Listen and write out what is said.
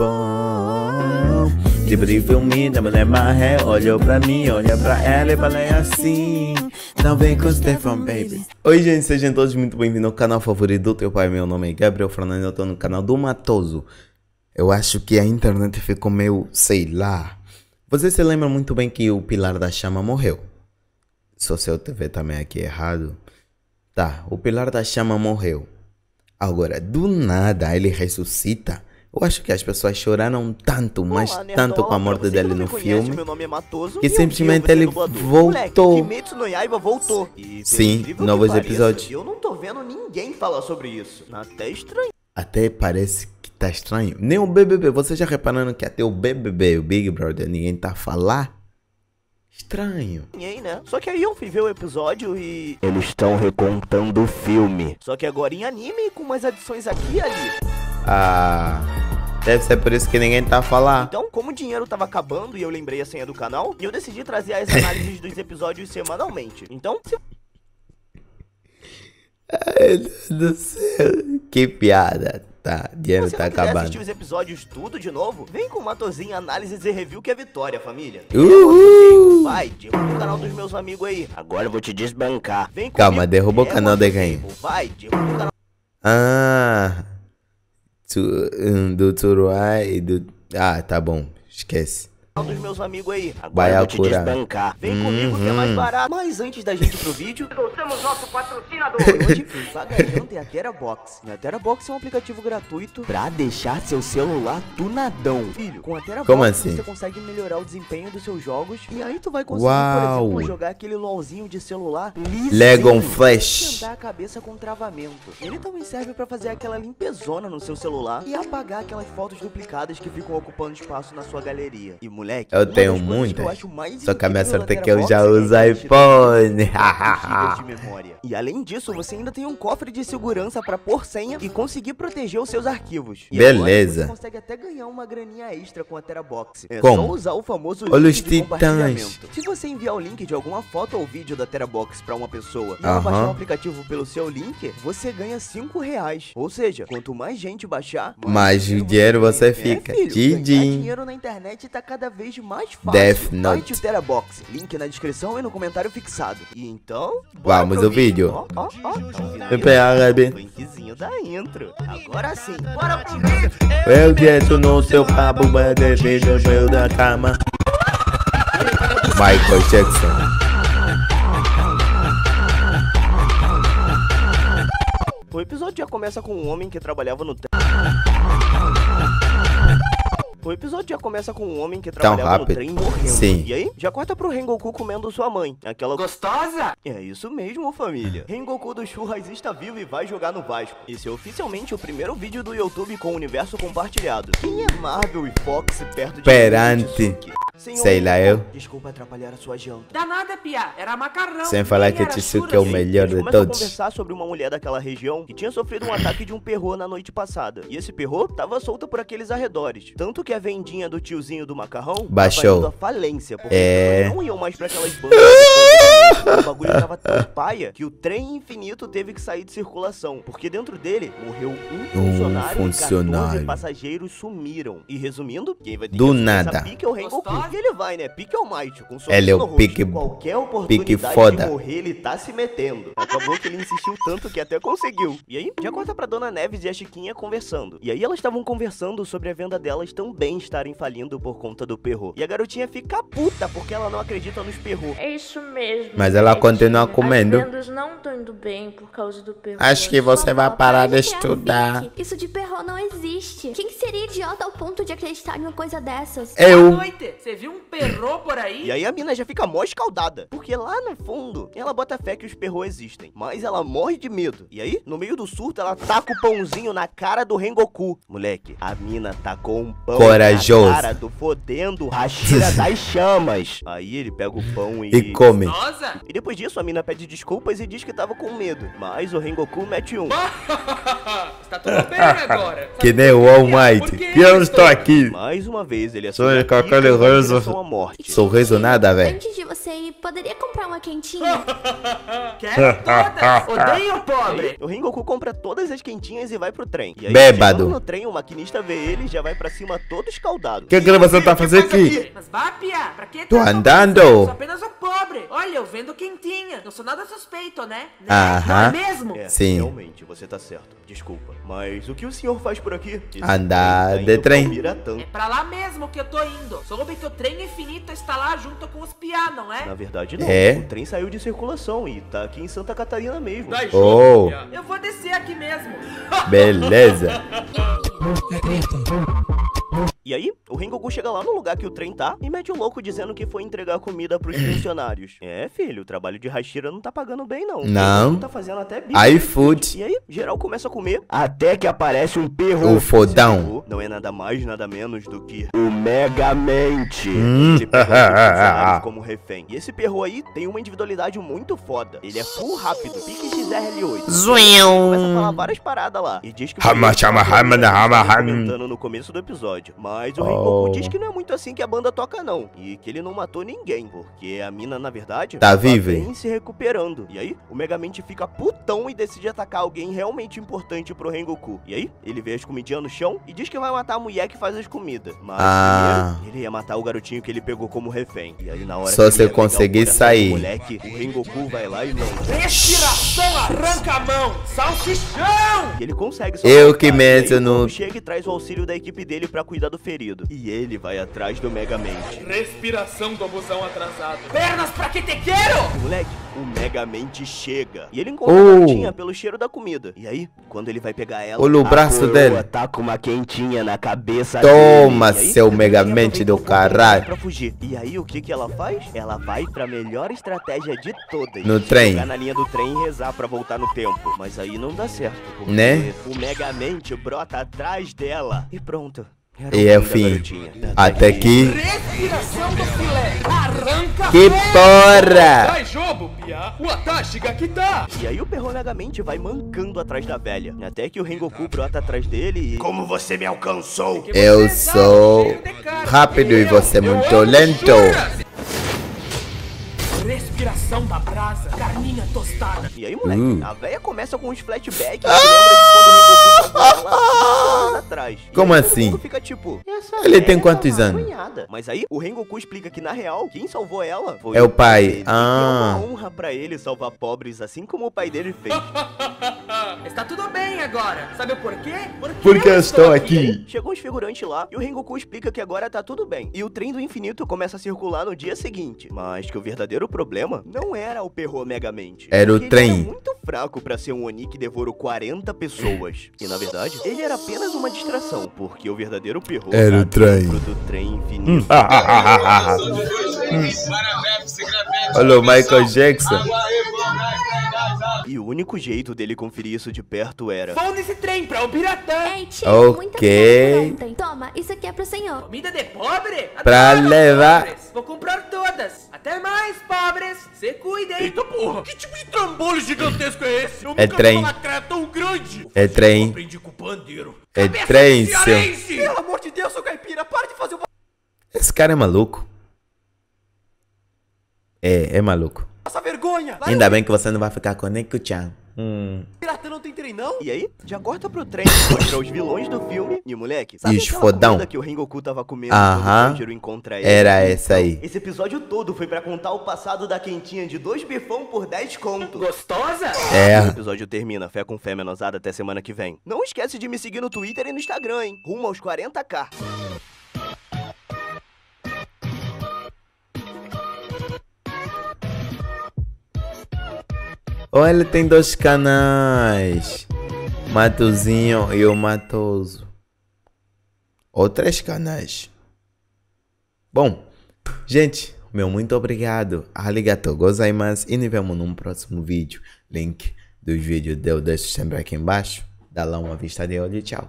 bom. De brilho minha mulher marré, olhou pra mim, olha pra ela e falei assim. Não vem com Stefan, baby. Oi, gente, sejam todos muito bem-vindos ao canal favorito do teu pai. Meu nome é Gabriel Fernandes, eu tô no canal do Matoso. Eu acho que a internet ficou meio, sei lá. Você se lembra muito bem que o Pilar da Chama morreu? Se o seu TV também aqui errado. Tá, o Pilar da Chama morreu. Agora, do nada ele ressuscita. Eu acho que as pessoas choraram tanto, mas Olá, tanto com a morte você dele no não me conhece, filme. Meu nome é Matoso, que e simplesmente ele voltou. Moleque, Kimetsu no Yaiba voltou. Sim, novos episódios. Eu não tô vendo ninguém falar sobre isso. Até estranho. Até parece que tá estranho. Nem o BBB, vocês já repararam que até o BBB, o Big Brother, ninguém tá a falar? Estranho. Ninguém, né? Só que aí eu fui ver o episódio e... Eles estão recontando o filme. Só que agora em anime, com umas adições aqui e ali. Ah, deve ser por isso que ninguém tá falar. Então, como o dinheiro tava acabando e eu lembrei a senha do canal, eu decidi trazer as análises dos episódios semanalmente. Então, se Ai, Deus do céu. Que piada. Tá, dinheiro você tá não quiser assistir acabando. os episódios tudo de novo, vem com o Matozinho Análises e Review que é vitória, família. Uhul. Vai, derruba o canal dos meus amigos aí. Agora eu vou te desbancar. Vem Calma, derruba o É canal de quem? Fable. Vai, derruba o canal Ah, do Turuai e do... Ah, tá bom, esquece. Dos meus amigos aí. Agora Vai eu vou te desbancar. Vem comigo que é mais Uhum. barato. Mas antes da gente ir pro vídeo, Trouxemos nosso patrocinador. Hoje quem paga janta é a TeraBox. E a TeraBox é um aplicativo gratuito pra deixar seu celular tunadão. Filho, com a TeraBox Como assim? você consegue melhorar o desempenho dos seus jogos. E aí tu vai conseguir, Uau. por exemplo, jogar aquele LOLzinho de celular lisinho. Legon Flash. andar a cabeça com travamento. Ele também serve pra fazer aquela limpezona no seu celular e apagar aquelas fotos duplicadas que ficam ocupando espaço na sua galeria. E moleque, Eu tenho mais Só que a minha sorte é que eu já uso é iPhone. E além disso, você ainda tem um cofre de segurança pra pôr senha e conseguir proteger os seus arquivos. E Beleza. agora você consegue até ganhar uma graninha extra com a Terabox. É Como? só usar o famoso Olha link os de titãs. Se você enviar o link de alguma foto ou vídeo da Terabox pra uma pessoa e ela baixar o aplicativo pelo seu link, você ganha 5 reais. Ou seja, quanto mais gente baixar, Mais dinheiro você ganha. fica. É, filho, dinheiro na internet tá cada vez mais fácil. Death Note. Terabox. Link na descrição e no comentário fixado. E então, Vamos ao vídeo. Ó, ó, ó. Linkzinho da intro. Agora sim. Bora. Eu dentro no seu rabo, vai descer no meio da cama. Michael Jackson. O episódio já começa com um homem que trabalhava no. O episódio já começa com um homem que trabalhava no trem morrendo. Sim. E aí, já corta pro Rengoku comendo sua mãe. Aquela Gostosa? É isso mesmo, família. Rengoku do Churras está vivo e vai jogar no Vasco. Esse é oficialmente o primeiro vídeo do YouTube com o universo compartilhado. Quem é Marvel e Fox perto de Perante. Tsuki? Senhor Sei lá eu. Desculpa atrapalhar a sua janta. Danada, Pia. Era macarrão. Sem falar que era Tsuki é o melhor de começam a todos. conversar sobre uma mulher daquela região que tinha sofrido um ataque de um perro na noite passada. E esse perro tava solto por aqueles arredores. Tanto que a vendinha do tiozinho do macarrão Baixou. tava indo à falência. Porque É. não iam mais pra aquelas bandas. o bagulho tava tão paia que o trem infinito teve que sair de circulação. Porque dentro dele morreu um Um funcionário, e 14 funcionário. passageiros sumiram. E resumindo, quem vai ter Do que nada. pique é o Rengoku. E ele vai, né? Pique é o Might, com sorriso Ele é o rosto. pique- Qualquer oportunidade foda. de morrer, ele tá se metendo. Acabou que ele insistiu tanto que até conseguiu. E aí, já conta pra Dona Neves e a Chiquinha conversando. E aí elas estavam conversando sobre a venda delas também estarem falindo por conta do perro. E a garotinha fica puta porque ela não acredita nos perros. É isso mesmo. Mas ela continua comendo. As vendas não estão indo bem por causa do perro. Acho que você vai parar de estudar. Isso de perro não existe. Quem seria idiota ao ponto de acreditar em uma coisa dessas? Boa Eu. noite. Você viu um perro por aí? E aí a mina já fica mó escaldada. Porque lá no fundo, ela bota fé que os perros existem. Mas ela morre de medo. E aí, no meio do surto, ela taca o pãozinho na cara do Rengoku. Moleque, a mina tacou um pão Corajoso. na cara do fodendo Hashira das chamas. Aí ele pega o pão e... E come. E depois disso, a mina pede desculpas e diz que tava com medo. Mas o Rengoku mete um. Está tudo bem agora. Que nem o All Might. Por que eu eu estou aqui. Mais uma vez, ele Sou a qualquer pica em coisa. direção à morte. Sorriso nada, velho. Antes de você E poderia comprar uma quentinha? Quero todas. Odeio o pobre. O Rengoku compra todas as quentinhas e vai pro trem. E aí, Bêbado. no trem, o maquinista vê ele e já vai pra cima todo escaldado. O que, você tá fazendo aqui? Mas vá, Pia, pra que Tô tanto andando. sou apenas pobre. Olha, eu vendo quentinha. Não sou nada suspeito, né? Né? Aham. Não é mesmo? É, Sim. realmente, você tá certo. Desculpa. Mas o que o senhor faz por aqui? Esse Andar trem de indo trem. pra Miratã. É pra lá mesmo que eu tô indo. Soube que o trem infinito está lá junto com os piá, não é? Na verdade, não. É? O trem saiu de circulação e tá aqui em Santa Catarina mesmo. Oh, Eu vou descer aqui mesmo. beleza. E aí, o Rengoku chega lá no lugar que o trem tá e mete o louco dizendo que foi entregar comida pros funcionários. É, filho, o trabalho de Hashira não tá pagando bem, não. Não. Tá fazendo até bico. iFood. E aí, geral começa a comer. Até que aparece um perro. O fodão. Perro Não é nada mais, nada menos do que o Megamente. Hum. Ele pegou funcionários como refém. E esse perro aí tem uma individualidade muito foda. Ele é full rápido, pique XRL8. Começa a falar várias paradas lá. E diz que o Hama, chama, hama, hama, hama. comentando no começo do episódio. Mas o Rengoku Oh. diz que não é muito assim que a banda toca, não. E que ele não matou ninguém. Porque a mina, na verdade, Tá viva? bem se recuperando. E aí, o Megamente fica putão e decide atacar alguém realmente importante pro Rengoku. E aí, ele vê as comidinhas no chão e diz que vai matar a mulher que faz as comidas. Mas Ah. primeiro, ele ia matar o garotinho que ele pegou como refém. E aí, na hora Só que ele se o conseguir sair. Moleque, o Rengoku vai lá e lança. Respiração arranca a mão. Salsichão. E ele consegue salvar Eu o que cara. meto aí, o no- Goku chega e traz o auxílio da equipe dele pra cuidar do ferido. E ele vai atrás do Megamente. Respiração do abusão atrasado. Pernas pra que te quero. Moleque, o Megamente chega. E ele encontra Oh. a pelo cheiro da comida. E aí, quando ele vai pegar ela, Olha o braço dele. tá com uma quentinha na cabeça Toma, dele. E aí, seu Megamente do caralho. Pra fugir. E aí, o que que ela faz? Ela vai pra melhor estratégia de todas. No trem. Jogar na linha do trem e rezar pra voltar no tempo. Mas aí não dá certo. Né? o Megamente brota atrás dela. E pronto. E é o fim. Até que. Respiração do filé. Arranca Que porra! Jogo, Pia. O tá. E aí o perro Megamente vai mancando atrás da velha. Até que o Rengoku brota atrás dele e... Como você me alcançou? Eu é sou cara. rápido e você eu muito lento. Respiração da brasa, carninha tostada. E aí, moleque, Uh. a velha começa com uns flashbacks que lembra de quando o Rengoku salvou ela atrás. E Como aí assim? fica tipo... "Essa Ele tem quantos tá anos? maconhada." Mas aí o Rengoku explica que, na real, quem salvou ela foi É o pai. dele, Ah. É uma honra pra ele salvar pobres, assim como o pai dele fez. Está tudo bem agora. Sabe por quê? Porque eu estou aqui. Chegou os figurantes lá e o Rengoku explica que agora tá tudo bem. E o trem do infinito começa a circular no dia seguinte. Mas que o verdadeiro problema não era o perro Megamente. Era o trem. Era muito fraco pra ser um Oni que devorou 40 pessoas. E na verdade, ele era apenas uma distração. Porque o verdadeiro perro Era o tá trem. do trem infinito. Olha o Michael Jackson. O único jeito dele conferir isso de perto era. Vão nesse trem pra Ubiratã. Ei, tio, muita Ok. comida ontem. Toma, isso aqui é pro senhor. Comida de pobre? Pra Adoro levar- pobres. Vou comprar todas. Até mais, pobres. Se cuidem. Eita porra, que tipo de trambolho gigantesco é esse? Eu É nunca trem. vi uma lacraia tão grande. É trem. Aprendi com o pandeiro. É Cabeça trem, seu. Pelo amor de Deus, seu caipira, para de fazer uma Esse cara é maluco. É, é maluco. essa vergonha. Vai, Ainda bem que você não vai ficar com nem com o Chan. Hum. Ubiratã não tem trem, não? E aí, já corta pro trem, mostra os vilões do filme. E moleque, E os fodão? que o Rengoku tava comendo Aham. quando o encontra ele? Era essa aí. Esse episódio todo foi pra contar o passado da quentinha de dois bifão por 10 conto. Gostosa? O É. episódio termina, fé com fé menosada até semana que vem. Não esquece de me seguir no Twitter e no Instagram, hein? Rumo aos 40k. Ou ele tem dois canais. Matozinho e o Matoso. Ou três canais. Bom, gente, meu muito obrigado. Arigatou gozaimasu. E nos vemos num próximo vídeo. Link dos vídeos eu deixo sempre aqui embaixo. Dá lá uma vista de olho e tchau.